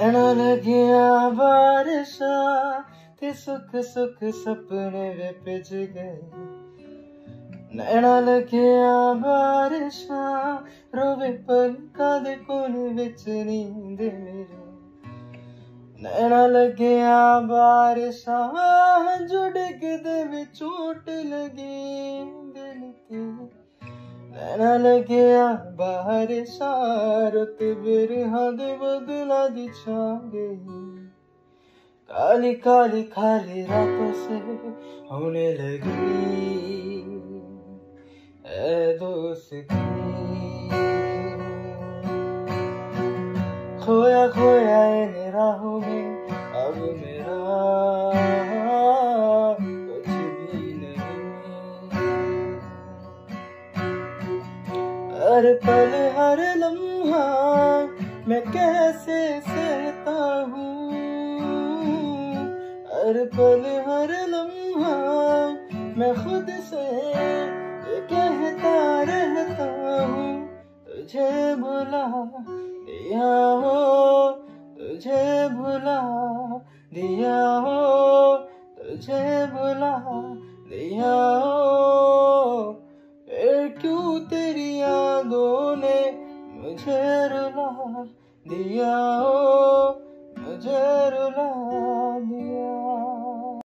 ਪੈਣ ਲਗਿਆ ਬਾਰਿਸ਼ਾਂ ਤੇ ਸੁਖ ਸੁਖ ਸੁਪਨੇ ਵੇ ਭਿਜ ਗਏ। ਨੈਣਾ ਲਗਿਆ ਬਾਰਿਸ਼ਾਂ, ਰੋਵੇ ਪੰਕਾ ਦੇ ਕੋਨੇ ਵਿੱਚ ਨੀਂਦ ਮੇਰੇ। ਨੈਣਾ ਲੱਗਿਆ ਬਾਰਿਸ਼ਾਂ ਜੁੜ ਕੇ ਦੇ ਵਿੱਚ ਓਟ ਲਗੀ ਦਿਲ ਤੇ। लगिया बारिशा रुत बिरहा दे बदला दी छा गई काली काली खाली रातों से होने लगी। ए दोस्ती। खोया खोया इन राहों में अब मेरा हर पल, हर लम्हा मैं कैसे सहता हूँ? हर पल, हर लम्हा मैं खुद से कहता रहता हूँ, तुझे भुला दिया हो, तुझे भुला दिया हो, तुझे भुला दिया मुझे रुला दिया हो मुझे रुला